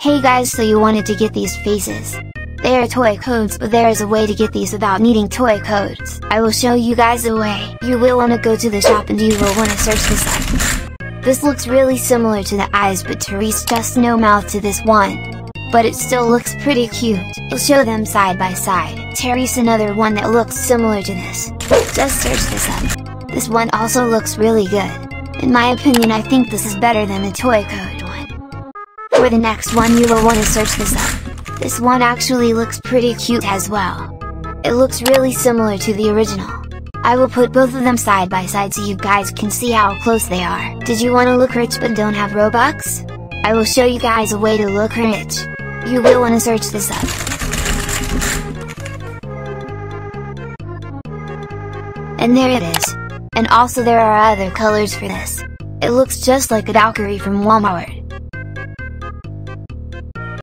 Hey guys so you wanted to get these faces. They are toy codes but there is a way to get these without needing toy codes. I will show you guys a way. You will wanna go to the shop and you will wanna search this up. This looks really similar to the eyes but Therese just no mouth to this one. But it still looks pretty cute. I'll show them side by side. Therese another one that looks similar to this. Just search this up. This one also looks really good. In my opinion I think this is better than the toy code. For the next one you will want to search this up. This one actually looks pretty cute as well. It looks really similar to the original. I will put both of them side by side so you guys can see how close they are. Did you want to look rich but don't have Robux? I will show you guys a way to look rich. You will want to search this up. And there it is. And also there are other colors for this. It looks just like a Valkyrie from Walmart.